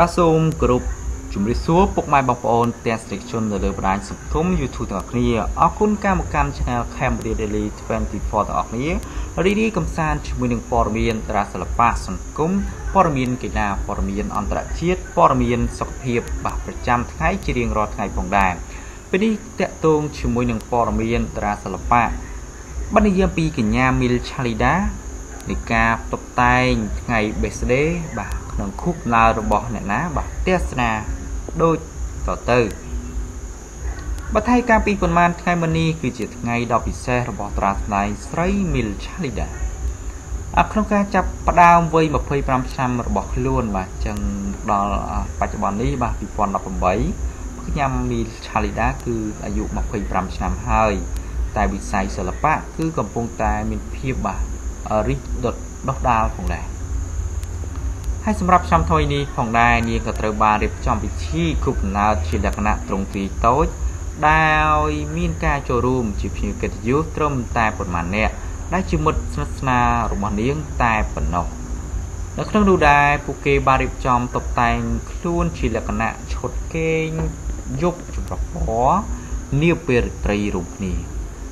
បាទសូមគោរពជំរាបសួរពុកម៉ែបងប្អូនទាំងស្រីជននៅលើបណ្ដាញសង្គម YouTube ទាំងអស់គ្នាអរគុណការមកកាន់ Channel Cambodia Daily 24ទាំងអស់គ្នារីករាយកំសាន្តជាមួយនឹងព័ត៌មានតារាសិល្បៈសង្គមព័ត៌មានកីឡាព័ត៌មានអន្តរជាតិព័ត៌មានសុខភាពបាទប្រចាំថ្ងៃជារៀងរាល់ថ្ងៃផងដែរពេលនេះតកតងជាមួយនឹងព័ត៌មានតារាសិល្បៈបណ្ឌិយាមពីកញ្ញាមីលឆាលីដានៃការតុបតែងថ្ងៃ birthday បាទ ក្នុងខួបដំណើររបស់អ្នកណាបាទទស្សនាដូចតទៅបថៃការពីប៉ុន្មានថ្ងៃមុននេះគឺជាថ្ងៃដ៏ពិសេសរបស់ត្រាស្ដែងស្រីមីលឆាលីដាអក្នុងការចាប់ផ្ដើមវ័យ25ឆ្នាំរបស់ខ្លួនបាទចឹងដល់បច្ចុប្បន្ននេះបាទ2018ខ្ញុំមីលឆាលីដាគឺអាយុ25ឆ្នាំហើយ តែវិស័យសិល្បៈគឺកំពុងតែមានភាពបាទរីកដុតដោះដាលផងដែរ ហើយសម្រាប់ឆ្នាំថ្មីនេះផងដែរនាងក៏ត្រូវបានរៀបចំពិធីគប់ដំណើរជាលក្ខណៈត្រង់ទ្រីតូចដោយមានការចូលរួមជាភ្ញៀវកិត្តិយសត្រឹមតែប៉ុន្មាននាក់ដែលជាមិត្តស្និទ្ធស្នាលរបស់នាងតែប៉ុណ្ណោះនៅក្នុងនោះដែរពួកគេបានរៀបចំតុបតែងខ្លួនជាលក្ខណៈឈុតគេងយប់ចម្រុះពណ៌នាពេលរាត្រីរួមគ្នា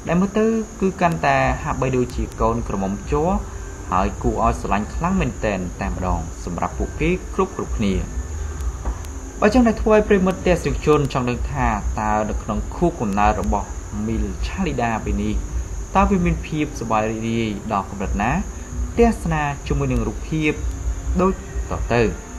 ដែលមើលទៅគឺកាន់តែហាក់បីដូចជាកូនក្រមុំជ័រ ហើយគួរឲ្យស្រឡាញ់ខ្លាំងមែនតែនតែម្ដងសម្រាប់ពួកគេគ្រប់គ្រប់គ្នាបើចឹងតែធ្វើឲ្យប្រិមិត្តទេសនិកជនចង់ដឹងថាតើនៅក្នុងខួបកំណើតរបស់មីលឆាលីដាពេលនេះតើវាមានភាពសប្បាយរីករាយដល់កម្រិតណាទស្សនាជាមួយនឹងរូបភាពដូចតទៅ thank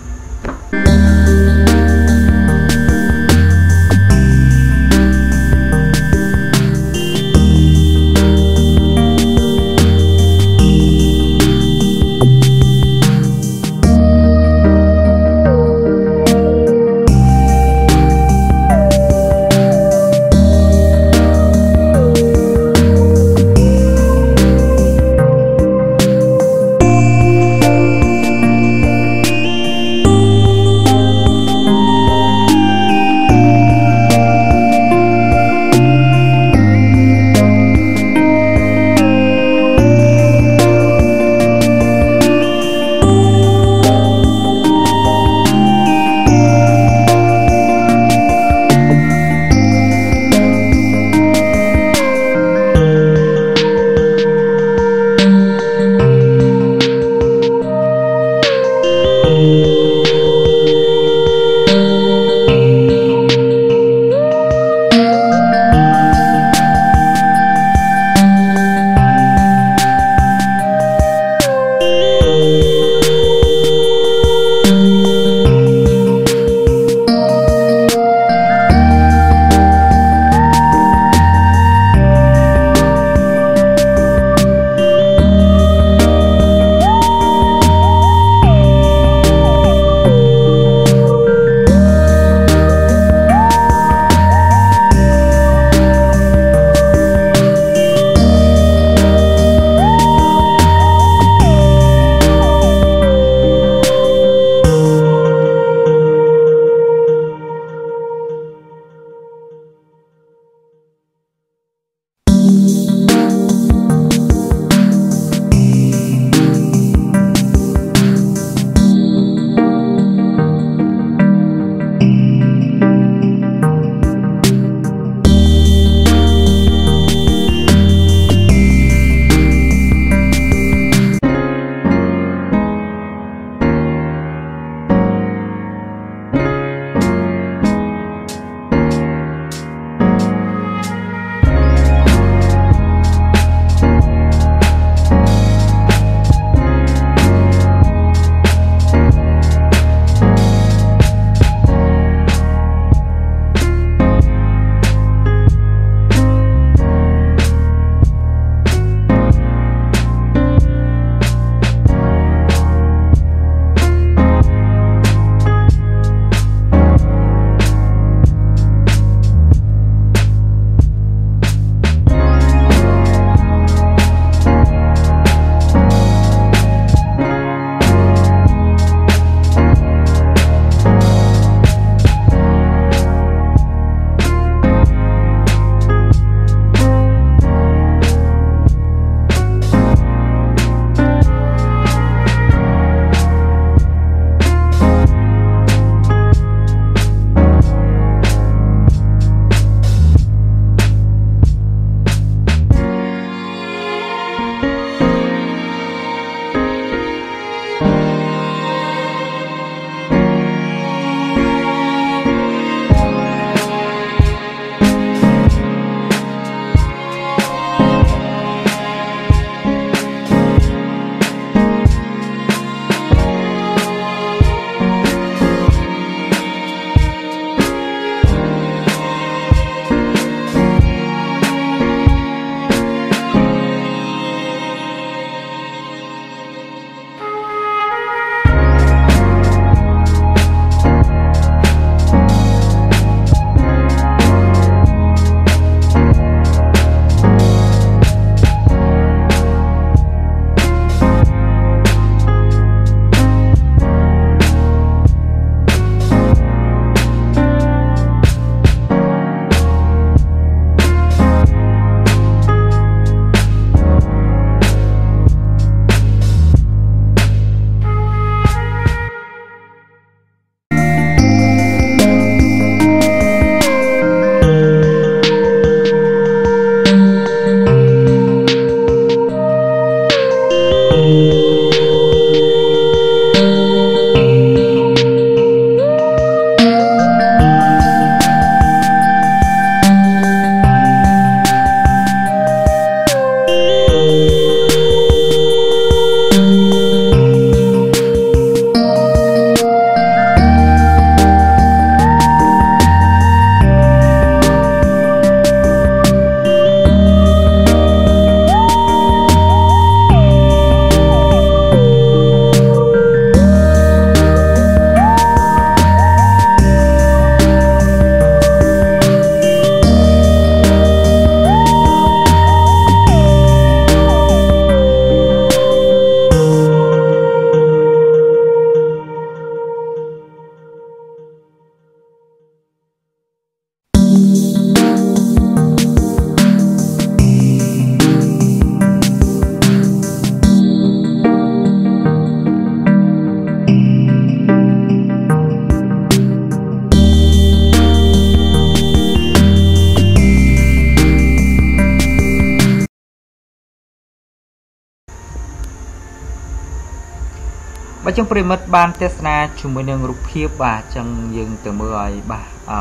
បើចឹងប្រិមិត្តបានទស្សនាជាមួយនឹងរូបភាពបាទចឹងយើងទៅមើលឲ្យបាទអឺ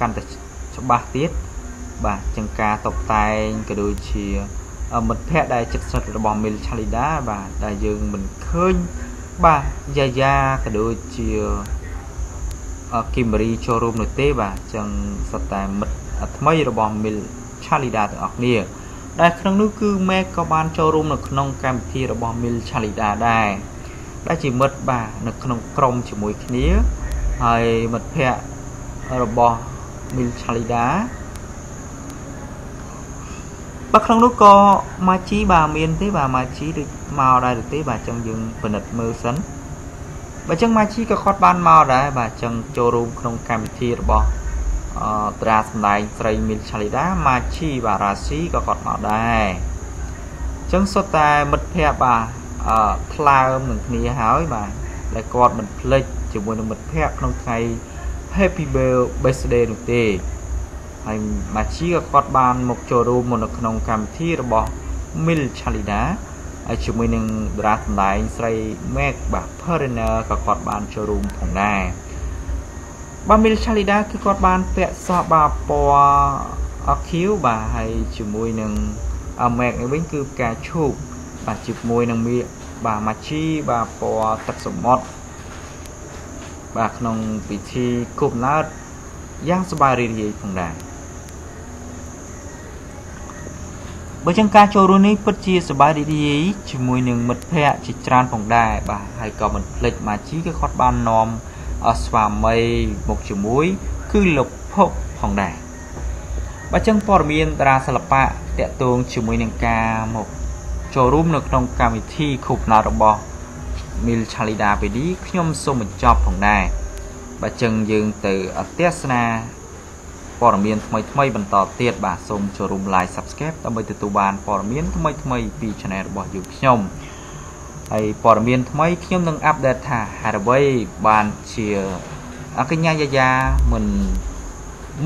កាន់តែច្បាស់ទៀតបាទចឹងការតុបតែងក៏ដូចជាមិត្តភ័ក្តិដែលចិត្តស្និទ្ធរបស់មីលឆាលីដាបាទដែលយើងមិនឃើញបាទយ៉ាយ៉ាក៏ដូចជាគីមរីចូលរួមនោះទេបាទចឹងសុទ្ធតែមិត្តថ្មីរបស់មីលឆាលីដាទាំងអស់គ្នាដែលក្នុងនោះគឺម៉ែក៏បានចូលរួមនៅក្នុងកម្មវិធីរបស់មីលឆាលីដាដែរ ដែលជាមិត្តបាទនៅក្នុងក្រុមជាមួយគ្នាហើយមិត្តភ័ក្តិរបស់មីលឆាលីដាបាទក្នុងនោះក៏ម៉ាជីបាទមានទេបាទម៉ាជីដូចមកដែរទេបាទអញ្ចឹងយើងពិនិត្យមើលសិនបាទអញ្ចឹងម៉ាជីក៏គាត់បានមកដែរបាទអញ្ចឹងចូលរួមក្នុងកម្មវិធីរបស់អឺត្រាសម្ដែងស្រីមីលឆាលីដាម៉ាជីបាទរ៉ាស៊ីក៏គាត់មកដែរអញ្ចឹងសុទ្ធតែមិត្តភ័ក្តិបាទ អឺថ្លើមនឹងគ្នាហើយបាទដែលគាត់មិនភ្លេចជាមួយនឹងមិត្តភ័ក្តិក្នុងថ្ងៃ Happy Birthday នោះទេហើយម៉ាជីក៏គាត់បានមកចូលរួមនៅក្នុងកម្មវិធីរបស់ Mil Chalida ហើយជាមួយនឹងតារាសម្ដែងស្រី Meg បាទ Periner ក៏គាត់បានចូលរួមផងដែរបាទ Mil Chalida គឺគាត់បានពាក់សក់បាទពណ៌អខៀវបាទហើយជាមួយនឹង Meg នេះវិញគឺផ្កាឈូក បាទជាមួយនឹងមីបាទម៉ាជីបាទពណ៌ទឹកសមុទ្របាទក្នុងពិធីគប់ណើតយ៉ាងសប្បាយរីករាយផងដែរបើចឹងការចូលរួមនេះពិតជាសប្បាយរីករាយជាមួយនឹងមិត្តភ័ក្តិជាច្រើនផងដែរបាទហើយក៏មិនភ្លេចម៉ាជីក៏គាត់បាននាំស្វាមីមកជាមួយ គឺលោកភពផងដែរបើចឹងព័ត៌មានតារាសិល្បៈតកតងជាមួយនឹងការមក ចូលរួមនៅក្នុងកម្មវិធីខូបណារបស់ Mil Chalida PD ខ្ញុំសូមបញ្ចប់ផងដែរបើចឹងយើងទៅអទស្សនាព័ត៌មានថ្មីថ្មីបន្តទៀតបាទសូមចូលរួម like subscribe ដើម្បីទទួលបានព័ត៌មានថ្មីថ្មីពី channel របស់យើងខ្ញុំហើយព័ត៌មានថ្មីខ្ញុំនឹងអាប់ដេតថាហេតុអ្វីបានជាអកញ្ញាយាយាមិន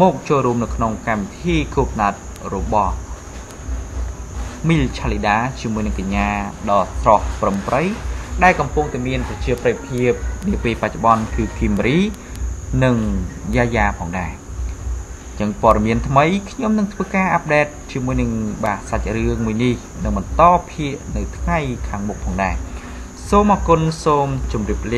មកចូលរួមនៅក្នុងកម្មវិធីគប់ណាត់របស់ មីលឆាលីដាជាមួយនឹងកញ្ញាដ៏ស្រស់ប្រំប្រៃដែលកំពុងតែមានប្រជាប្រិយភាពនាពេលបច្ចុប្បន្នគឺគីមរីនិងយ៉ាយ៉ាផងដែរចឹងព័ត៌មានថ្មីខ្ញុំនឹងធ្វើការអាប់ដេតជាមួយនឹងបាទសាច់រឿងមួយនេះនឹងបន្តភាគនៅថ្ងៃខាងមុខផងដែរសូមអរគុណសូមជម្រាបលា